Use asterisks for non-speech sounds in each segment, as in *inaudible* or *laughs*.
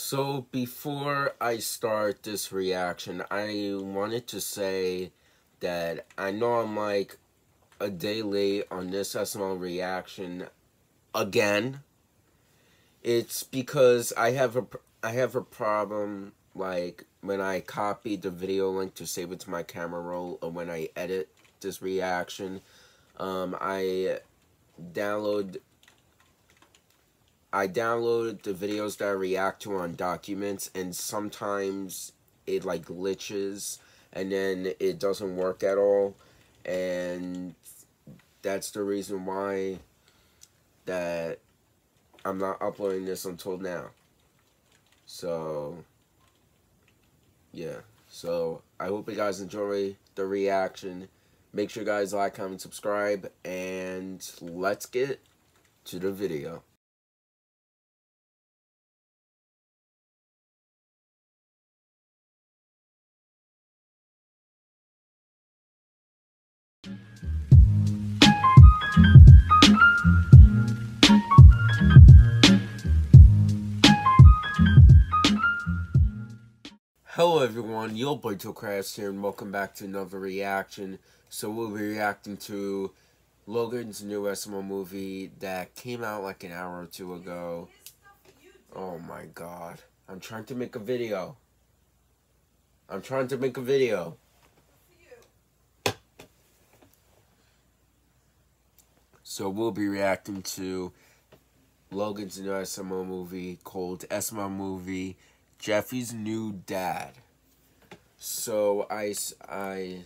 So before I start this reaction, I wanted to say that I know I'm like a day late on this SML reaction again. It's because I have a I have a problem like when I copy the video link to save it to my camera roll or when I edit this reaction. Um, I download I download the videos that I react to on documents and sometimes it like glitches and then it doesn't work at all and that's the reason why that I'm not uploading this until now. So yeah. So I hope you guys enjoy the reaction. Make sure you guys like, comment, subscribe, and let's get to the video. Hello everyone, Yo Boy Crafts here and welcome back to another reaction. So we'll be reacting to Logan's new SML movie that came out like an hour or two ago. Oh my god. I'm trying to make a video. I'm trying to make a video. So we'll be reacting to Logan's new SML movie called SML Movie Jeffy's new dad. So I, I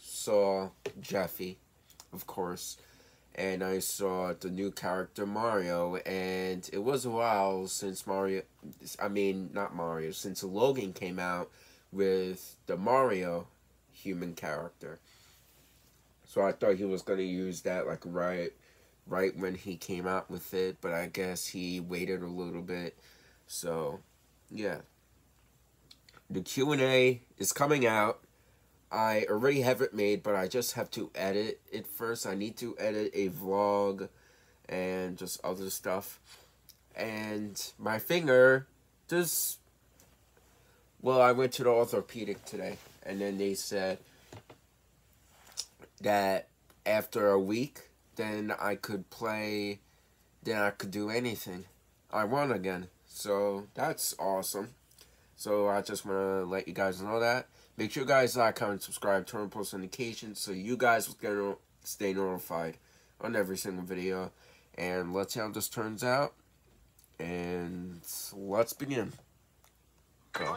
saw Jeffy, of course, and I saw the new character Mario, and it was a while since Mario, I mean, not Mario, since Logan came out with the Mario human character. So I thought he was going to use that like right right when he came out with it, but I guess he waited a little bit. So yeah. The Q&A is coming out. I already have it made, but I just have to edit it first. I need to edit a vlog and just other stuff. And my finger just... Well, I went to the orthopedic today, and then they said that after a week, then I could play, then I could do anything I want again. So that's awesome. So I just want to let you guys know that. Make sure you guys like, comment, subscribe, turn on post notifications so you guys will stay notified on every single video. And let's see how this turns out. And let's begin. Go.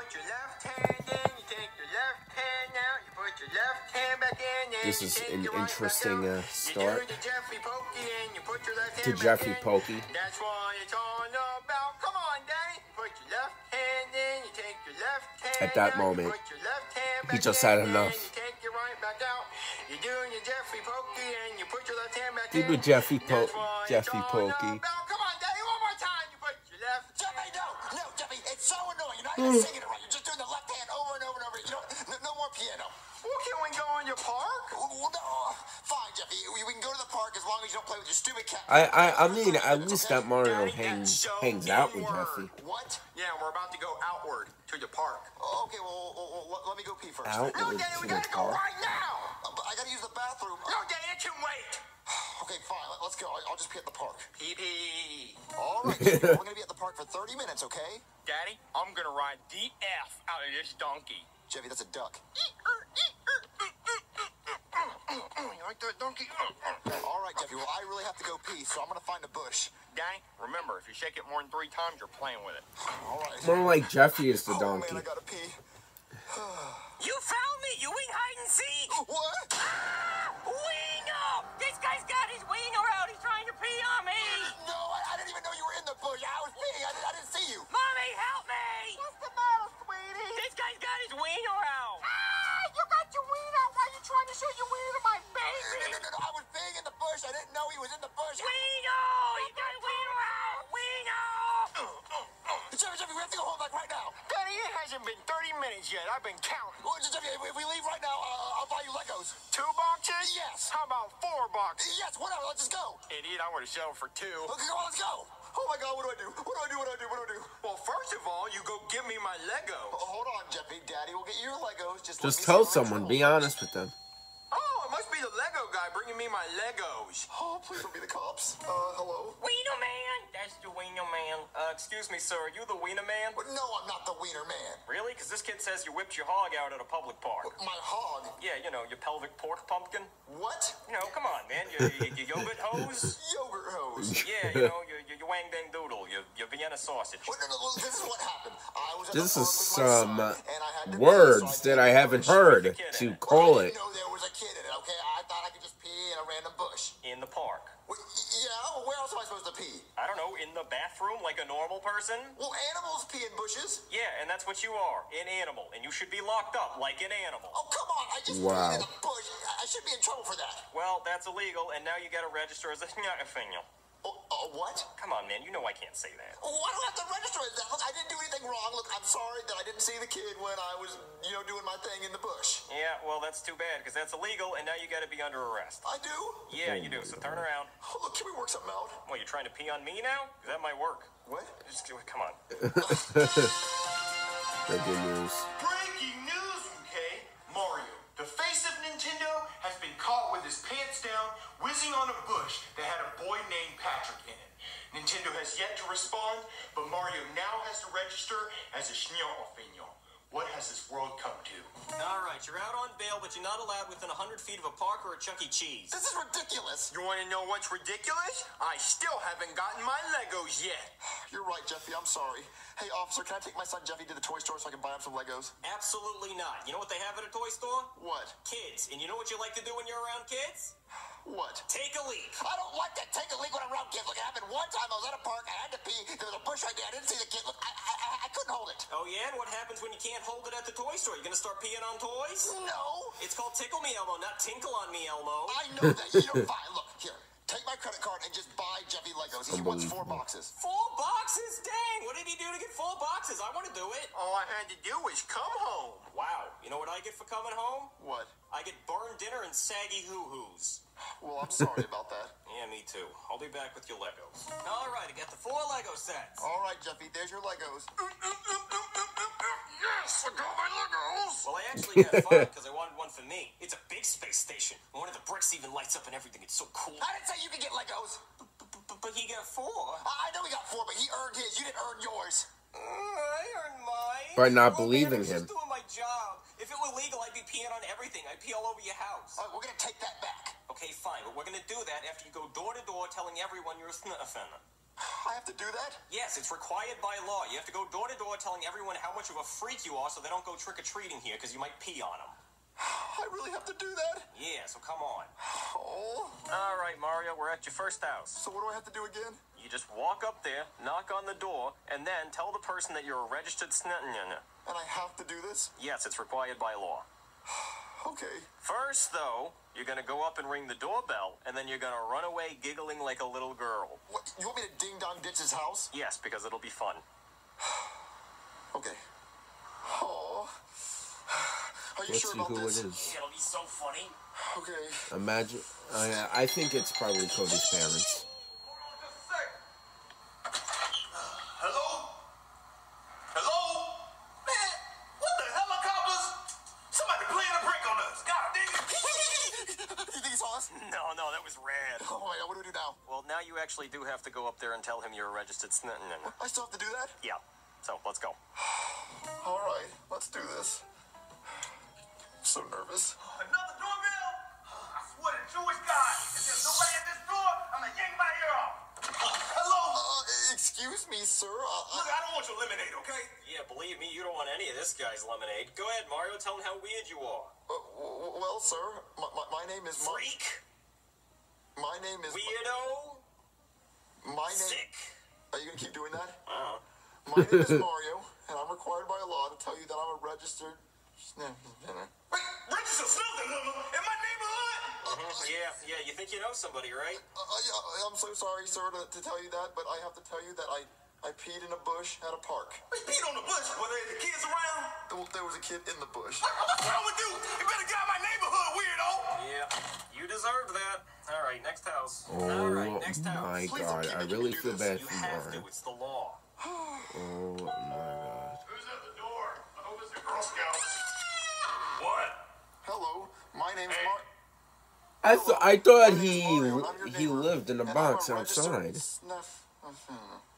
This is an interesting uh, start to Jeffy Pokey. At that moment, he just had enough. Do the Jeffy po Jeffy Pokey. Come on, Daddy, one more time. You put your left. Jeffy, no, no, Jeffy, it's so annoying. You're not even mm. singing it right. You're just doing the left hand over and over and over. You know, no, no more piano. Well, can we go in your park? Well, no, fine, Jeffy. We, we, can go to the park as long as you don't play with your stupid cat. I, I, I mean, at least that Mario Daddy, hangs hangs out with Jeffy. Let me go pee first. Outward no, Daddy, we gotta go right now. Uh, I gotta use the bathroom. No, Daddy, it can wait. *sighs* Okay, fine. Let's go. I'll just pee at the park. Pee pee. All right, *laughs* we're gonna be at the park for 30 minutes, okay? Daddy, I'm gonna ride the F out of this donkey. Jeffy, that's a duck. You like that donkey? All right, Jeffy. Well, I really have to go pee, so I'm gonna find a bush. Danny, remember, if you shake it more than three times, you're playing with it. All right. More like Jeffy is the donkey. Oh, man, I gotta pee. *sighs* you found me! You wing hide and seek! What? Ah! Wing up! This guy's got his wing around. He's trying to pee on me! No, I, I didn't even know you were in the bush. I was peeing. I, I didn't see you. Mommy, help me! What's the matter, sweetie? This guy's got his wing around. Ah! You got your wing out. Why are you trying to show your wing to my baby? No, no, no, no. I was peeing in the bush. I didn't know he was in the bush. Wino! He got his wing around! Wino! Jeffy, Jeffy, we have to go home like right now. Daddy, it hasn't been 30 minutes yet. I've been counting. Well, Jeffy, if we leave right now, uh, I'll buy you Legos. Two boxes? Yes. How about four boxes? Yes, whatever. Let's just go. Idiot, I would have settled for two. Okay, come on, let's go. Oh my God, what do I do? What do I do? What do I do? What do I do? Well, first of all, you go give me my Lego. Oh, hold on, Jeffy. Daddy will get your Legos. Just, Just tell someone. Be honest with them. Oh, it must be the Lego guy bringing me my Legos. Oh, please don't be the cops. Uh, hello? Wiener Man! That's the Wiener Man. Uh, excuse me, sir. Are you the Wiener Man? But no, I'm not the wiener man. Really? Because this kid says you whipped your hog out at a public park. My hog. Yeah, you know, your pelvic pork pumpkin. What? You know, come on, man. Your, your, your yogurt hose. *laughs* Yogurt hose. Yeah, you know, your, your, your wang dang doodle, your, your Vienna sausage. Well, no, no, no, this is what happened. I was at This the is park with my some son, and I had to words pee, so that I peed in the haven't heard Kid in to it. call I in a random bush. In the park. Well, yeah, where else am I supposed to pee? I don't know, in the bathroom like a normal person? Well, animals pee in bushes. Yeah, and that's what you are, an animal. And you should be locked up like an animal. Oh, come on. I just Wow. peed in a bush. I I should be in trouble for that. Well, that's illegal, and now you gotta register as a *laughs* female. Oh, uh, what? Come on, man, you know I can't say that. Oh, why do I have to register as that? Look, I didn't do anything wrong. Look, I'm sorry that I didn't see the kid when I was, you know, doing my thing in the bush. Yeah, well, that's too bad, because that's illegal, and now you gotta be under arrest. I do? Yeah, you do, so turn around. Oh, look, can we work something out? What, you're trying to pee on me now? that might work. What? Just do it, come on. *laughs* *laughs* Breaking news. Breaking news, okay? Mario, Nintendo has yet to respond, but Mario now has to register as a Schneorfignon. What has this world come to? All right, you're out on bail, but you're not allowed within 100 feet of a park or a Chuck E. Cheese. This is ridiculous. You wanna know what's ridiculous? I still haven't gotten my Legos yet. *sighs* You're right, Jeffy. I'm sorry. Hey, officer, can I take my son Jeffy to the toy store so I can buy him some Legos? Absolutely not. You know what they have at a toy store? What? Kids. And you know what you like to do when you're around kids? *sighs* What? Take a leak. I don't like to take a leak when I'm around kids. Look, it happened one time. I was at a park. I had to pee. There was a bush right there. I didn't see the kid. Look, I, I, I, I couldn't hold it. Oh yeah, and what happens when you can't hold it at the toy store? You gonna start peeing on toys? No. It's called Tickle Me Elmo, not Tinkle on Me Elmo. I know that. You know, *laughs* fine. Look, here. Take my credit card and just buy Jeffy Legos. He wants four boxes. Four boxes? Dang! What did he do to get four boxes? I want to do it. All I had to do was come home. Wow. You know what I get for coming home? What? I get burned dinner and saggy hoo-hoos. Well, I'm sorry about that. *laughs* Yeah, me too. I'll be back with your Legos. All right, I got the four Lego sets. All right, Jeffy. There's your Legos. *laughs* Yes, I got my Legos. Well, I actually got five because I wanted one for me. It's a big space station. One of the bricks even lights up and everything. It's so cool. I didn't say you could get Legos. But, but he got four. I I know he got four, but he earned his. You didn't earn yours. Mm, I earned mine. By not believing him. Just doing my job. If it were legal, I'd be peeing on everything. I'd pee all over your house. All right, we're gonna take that back. Okay, fine, but we're gonna do that after you go door to door telling everyone you're a snit offender. *sighs* I have to do that. Yes, it's required by law. You have to go door to door telling everyone how much of a freak you are so they don't go trick or treating here because you might pee on them. *sighs* I really have to do that. Yeah, so come on. *sighs* Oh. All right, Mario, we're at your first house. So what do I have to do again? You just walk up there, knock on the door, and then tell the person that you're a registered snittin'. And I have to do this? Yes, it's required by law. *sighs* Okay. First, though, you're gonna go up and ring the doorbell, and then you're gonna run away giggling like a little girl. What? You want me to ding dong ditch his house? Yes, because it'll be fun. *sighs* Okay. Oh. *sighs* Are you Let's sure see about who it this? is. It'll be so funny. Okay. Imagine. I, I think it's probably Cody's parents. Us? No, no, that was rad. *laughs* Oh my god, what do we do now? Well, now you actually do have to go up there and tell him you're a registered snittin'. I still have to do that? Yeah. So let's go. *sighs* Alright, let's do this. I'm *sighs* so nervous. Another doorbell? I swear to Jewish God, if there's nobody at this door, I'm gonna yank my ear off. *sighs* Hello? Uh, excuse me, sir. Uh, Look, I don't want your lemonade, okay? Yeah, believe me, you don't want any of this guy's lemonade. Go ahead, Mario. Tell him how weird you are. uh, w- w- well, sir, my, my, my name is Ma- Freak. My name is Weirdo. My name. Sick. Are you gonna keep doing that? *laughs* Uh-huh. My name is Mario, and I'm required by law to tell you that I'm a registered. Wait, register something number in my neighborhood? Yeah, yeah. You think you know somebody, right? Uh, yeah, I'm so sorry, sir, to, to tell you that, but I have to tell you that I, I peed in a bush at a park. We peed on the bush? Were there kids around? There, there was a kid in the bush. What, what's wrong with you? You better get out my neighborhood, weirdo! Yeah, you deserved that. All right, next house. Oh, All right, next house. my Please God. I really feel bad for you. Have to. It's the law. *sighs* oh, my God. Who's at the door? I hope it's the Girl Scouts. what? Hello, my name's hey. Mark. I, th- I thought he he lived in a box outside. *laughs* Hmm.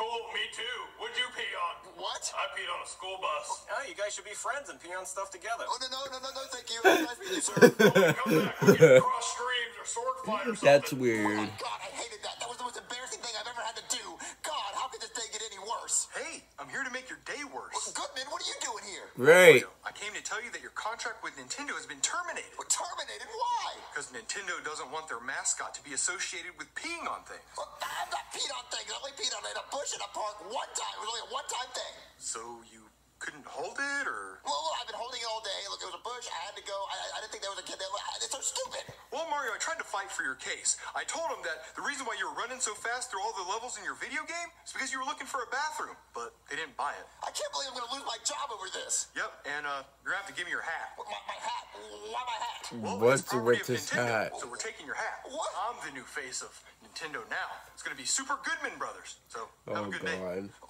Oh, cool. Me too. What'd you pee on? What? I peed on a school bus. Oh, you guys should be friends and pee on stuff together. Oh, no, no, no, no, no, thank you. Nice meeting you, sir. Come back. We'll cross streams or sword fight or something. That's Oh weird. my make your day worse. Goodman, what are you doing here? Right. I came to tell you that your contract with Nintendo has been terminated. What, terminated? Why? Because Nintendo doesn't want their mascot to be associated with peeing on things. Well, I'm not peed on things. I only peed on in a bush in a park one time. It was only a one-time thing. So you couldn't hold it, or? Well, look, I've been holding it all day. Look, it was a bush. I had to go. I, I didn't think there was a kid there. It's so stupid. Well, Mario, I tried to fight for your case. I told him that the reason why you were running so fast through all the levels in your video game is because you were looking for a bathroom, but they didn't buy it. I can't believe I'm going to lose my job over this. Yep, and uh, you're gonna have to give me your hat. What, My, my hat. Why my hat? Well, What's it's property with of this Nintendo, hat? So we're taking your hat. What? I'm the new face of Nintendo now. It's gonna be Super Goodman Brothers. So have a Oh good day. god. I can't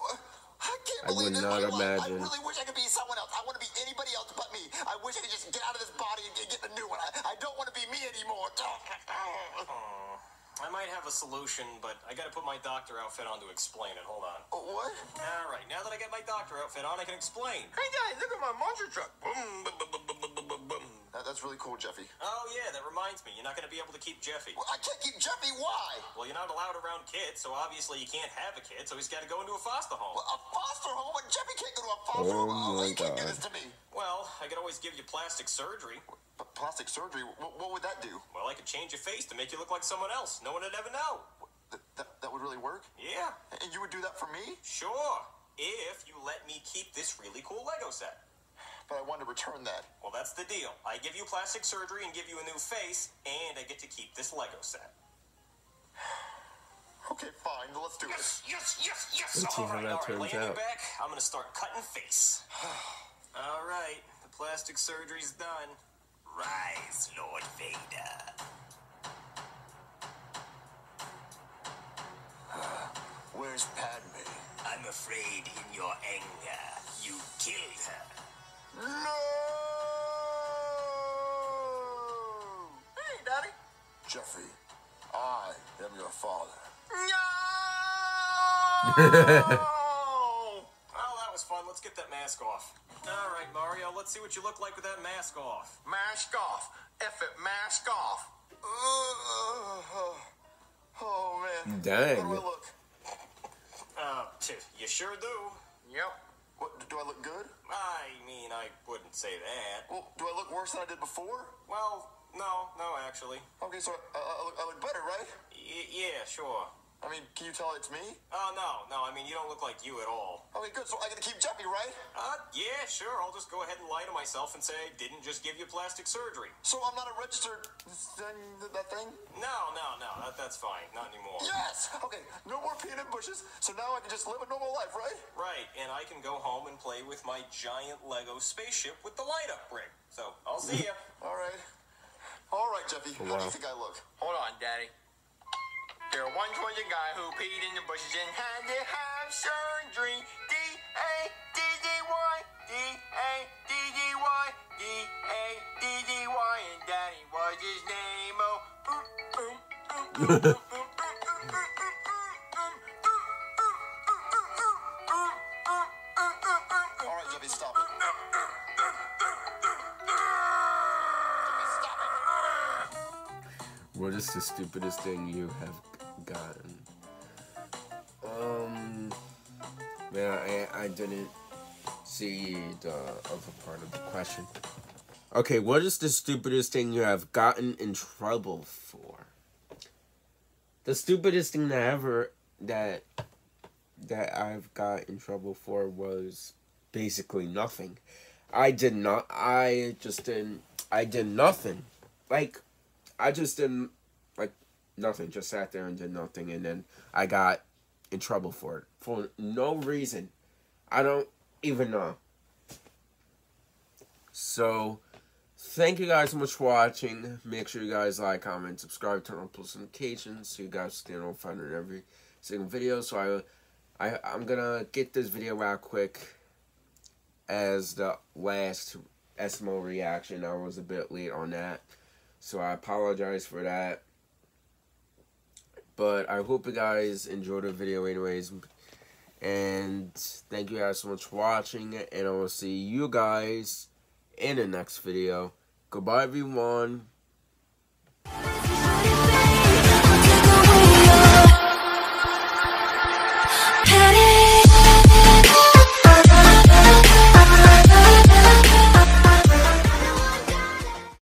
I would not my life. imagine. I really wish I could be someone else. I want to be anybody else but me. I wish I could just get out of this body and get, get a new one. I, I don't want to be me anymore. *laughs* I might have a solution, but I gotta put my doctor outfit on to explain it. Hold on. what? All right, now that I got my doctor outfit on, I can explain. Hey guys, look at my monster truck. Boom, boom, boom, boom, that's really cool, Jeffy. Oh yeah, that reminds me. You're not gonna be able to keep Jeffy. Well, I can't keep Jeffy. Why? Well, you're not allowed around kids, so obviously you can't have a kid. So he's got to go into a foster home. Well, A foster home? But Jeffy can't go to a foster Oh home. my he can't do this to me. Well, I could always give you plastic surgery. P- plastic surgery? What, what would that do? Well, I could change your face to make you look like someone else. No one would ever know. Th- that, that would really work? Yeah, And you would do that for me? sure. If you let me keep this really cool Lego set. But I want to return that. Well, that's the deal. I give you plastic surgery and give you a new face, and I get to keep this Lego set. *sighs* Okay, fine. Let's do it. Yes, yes, yes, yes. Let's see all how right, that all right. turns Laying your out. back, I'm gonna start cutting face. *sighs* all right, the plastic surgery's done. Rise, Lord Vader. *sighs* Where's Padme? I'm afraid in your anger, you killed her. No! Hey, Daddy. Jeffrey, I am your father. Oh, *laughs* well, that was fun. Let's get that mask off. All right, Mario, let's see what you look like with that mask off. Mask off. F it, mask off. Oh, *sighs* oh man. Dang. How do I look? Uh, pff, you sure do. Yep. What, do I look good? I mean, I wouldn't say that. Well, do I look worse than I did before? Well, no, no, actually. Okay, so I, I, look, I look better, right? Y- yeah, sure. I mean, can you tell it's me? Oh, no, no, I mean, you don't look like you at all. Okay, good. So I get to keep Jeffy, right? Uh, yeah, sure. I'll just go ahead and lie to myself and say I didn't just give you plastic surgery. So I'm not a registered thing, that thing? No, no, no, that, that's fine. Not anymore. Yes! Okay, no more peanut bushes, so now I can just live a normal life, right? Right, and I can go home and play with my giant Lego spaceship with the light up rig. So, I'll see ya. *laughs* All right. All right, Jeffy. How do you think I look? Hold on, Daddy. There once was a guy who peed in the bushes and had to have surgery. D A D D Y, D A D D Y, D A D D Y, and Daddy was his name. Oh, boom, boom, boom, boom. What is the stupidest thing you have gotten? Um, man, I, I didn't see the other part of the question. Okay, what is the stupidest thing you have gotten in trouble for? The stupidest thing that ever that that I've got in trouble for was basically nothing. I did not. I just didn't. I did nothing. Like I just didn't like nothing. Just sat there and did nothing, and then I got in trouble for it for no reason. I don't even know. So, thank you guys so much for watching. Make sure you guys like, comment, subscribe, turn on post notifications so you guys stay notified on every single video. So I, I I'm gonna get this video out quick as the last SML reaction. I was a bit late on that. So I apologize for that. But I hope you guys enjoyed the video anyways. And thank you guys so much for watching. And I will see you guys in the next video. Goodbye everyone.